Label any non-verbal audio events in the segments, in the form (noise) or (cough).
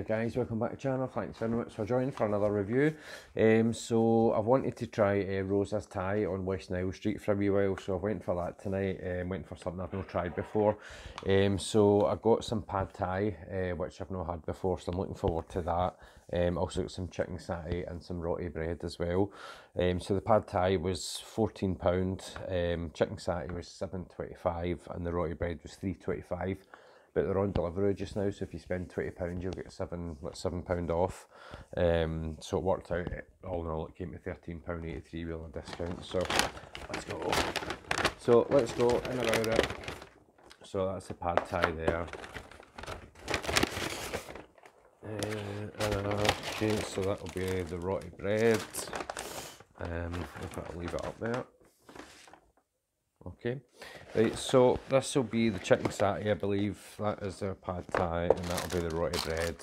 Hey guys, welcome back to the channel. Thanks very much for joining for another review. Um, so i've wanted to try uh, Rosa's Thai on West Nile Street for a wee while, so I went for that tonight. Um, went for something I've not tried before. Um, so I got some pad Thai, uh, which I've not had before, so I'm looking forward to that. Um, also got some chicken satay and some roti bread as well. Um, so the pad Thai was fourteen pound, um, chicken satay was seven twenty five, and the roti bread was three twenty five but they're on delivery just now. So if you spend twenty pounds, you'll get seven like seven pound off. Um, so it worked out all in all, it came to thirteen pound eighty three with a discount. So let's go. So let's go in about it. So that's the pad thai there. Uh, okay, so that'll be the roti bread. Um, I'll leave it up there. Okay, right, so this will be the chicken satay, I believe. That is the pad thai, and that'll be the roti bread.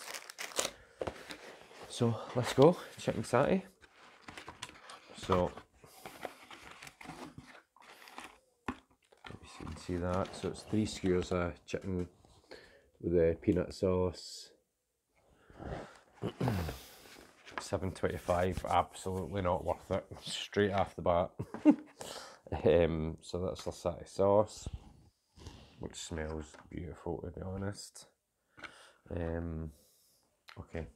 So let's go, chicken satay. So, you can see that. So it's three skewers of chicken with the peanut sauce. (clears throat) Seven twenty-five. Absolutely not worth it. Straight off the bat. (laughs) Um, so that's the satay sauce, which smells beautiful to be honest. Um, okay,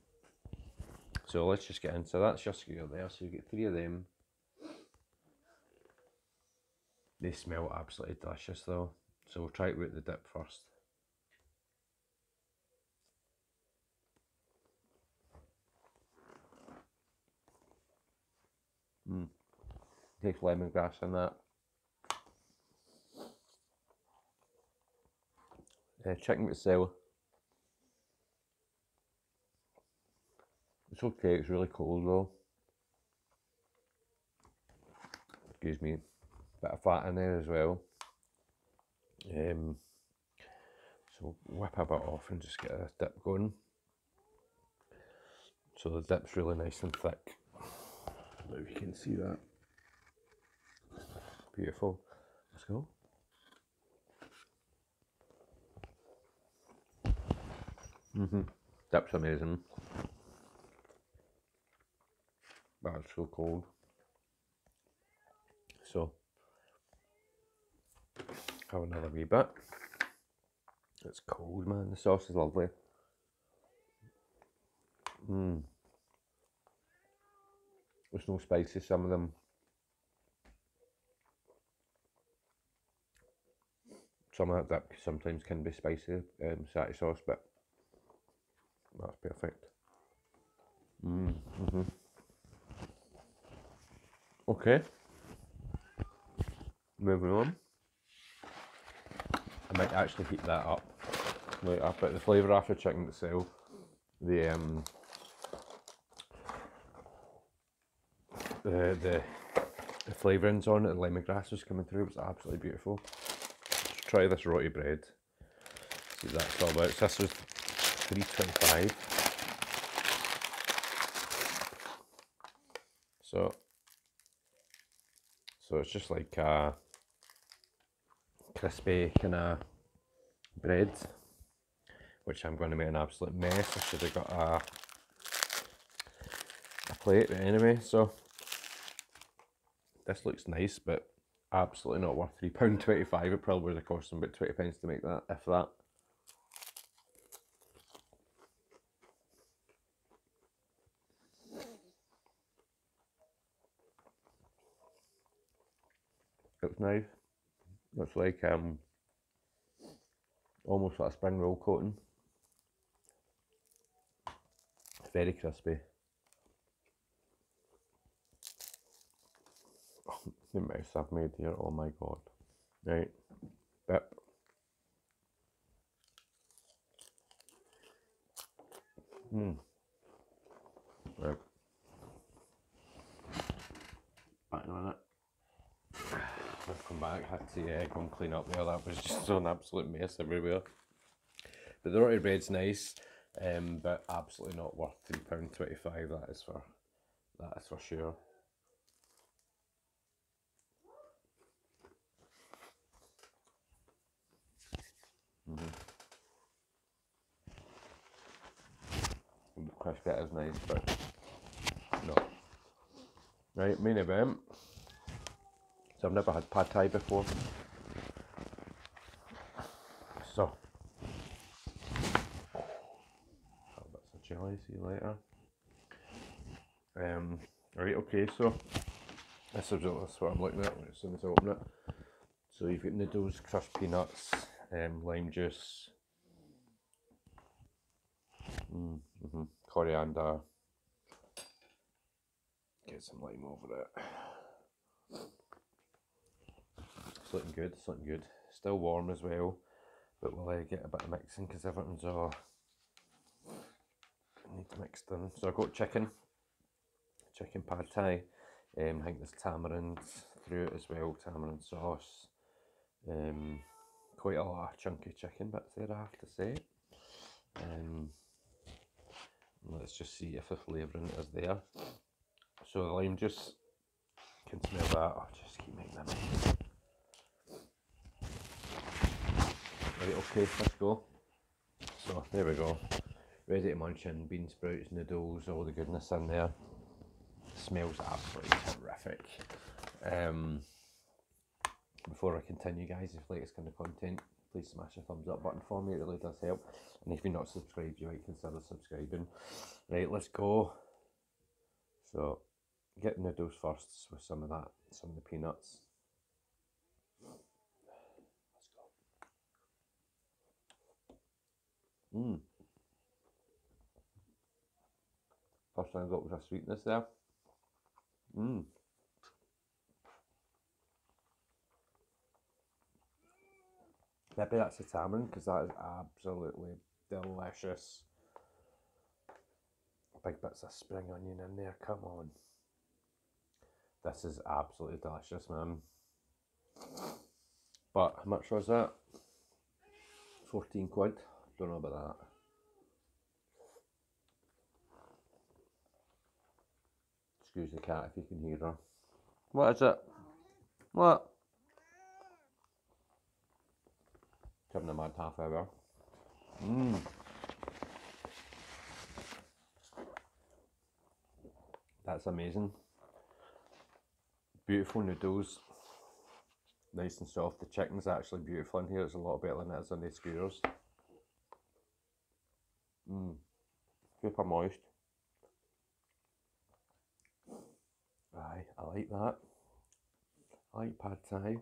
so let's just get into that's your skewer there. So you get three of them. They smell absolutely delicious though, so we'll try it with the dip first. Mm. Take lemongrass in that. Uh, chicken with sour. It's okay, it's really cold though. Excuse me, a bit of fat in there as well. Um, so whip a bit off and just get a dip going. So the dip's really nice and thick. If you can see that. Beautiful. Let's go. Mm-hmm. That's amazing. That's so cold. So, have another wee bit. It's cold, man. The sauce is lovely. Mmm. There's no spices, some of them. Some of that sometimes can be spicy, um, satay sauce, but that's perfect. Mm -hmm. Okay. Moving on. I might actually heat that up. Like I put the flavour after chicken itself. The um the the, the flavourings on it, the lemongrass was coming through, it was absolutely beautiful. Let's try this roti bread. See that's all about. So this was 325 so so it's just like a crispy kind of bread which I'm going to make an absolute mess. I should have got a a plate but anyway so this looks nice but absolutely not worth £3.25 it probably would have cost them about 20 pence to make that if that It's nice. It's like um, almost like a spring roll coating. Very crispy. (coughs) the mess I've made here, oh my god. Right, bip. Mmm. Right. Back in a minute. I've come back, had to uh, go and clean up there. That was just (laughs) an absolute mess everywhere. But the roti bread's nice, um, but absolutely not worth three pound twenty five. That is for that is for sure. Mm -hmm. is nice, but no. Right, main event. I've never had pad thai before. So, have bits of chili, see you later. Um, right, okay, so this is that's what I'm looking at as soon as I open it. So you've got noodles, crushed peanuts, um, lime juice, mm, mm -hmm, coriander, get some lime over it. Looking good, it's looking good. Still warm as well, but we'll uh, get a bit of mixing because everything's all need mixed in. So I've got chicken, chicken pad thai. Um, I think there's tamarind through it as well, tamarind sauce. Um, quite a lot of chunky chicken bits there, I have to say. Um, let's just see if the flavouring is there. So the lime juice, can smell that. I'll just keep making that. Right, okay, let's go. So there we go. Ready to munch in bean sprouts, noodles, all the goodness in there. smells absolutely terrific. Um, before I continue, guys, if you like this kind of content, please smash the thumbs up button for me. It really does help. And if you're not subscribed, you might consider subscribing. Right, let's go. So, get noodles first with some of that, some of the peanuts. Mmm. First thing I got was a sweetness there. Mmm. Maybe that's the tamarind because that is absolutely delicious. Big bits of spring onion in there, come on. This is absolutely delicious, man. But how much was that? 14 quid. Don't know about that. Excuse the cat if you can hear her. What is it? What? Having a mad half hour. Mmm. That's amazing. Beautiful noodles. Nice and soft. The chicken's actually beautiful in here. It's a lot better than it is on the skewers. Mmm. Super moist. Aye, I like that. I like pad thai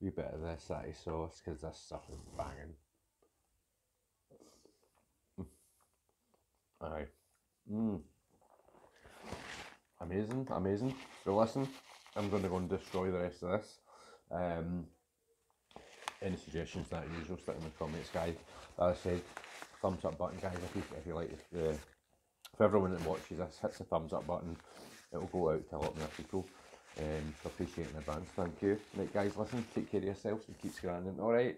wee better this satay sauce because this stuff is banging. Mm. Aye. Mmm. Amazing, amazing. So listen, I'm going to go and destroy the rest of this. Um, any suggestions that usual, stick in the comments, guys. As I said, thumbs up button, guys. If you if you like the, for everyone that watches this, hits the thumbs up button. It will go out to a lot more people. Um, so appreciate in advance, thank you. Right guys, listen, take care of yourselves and keep grinding. Alright.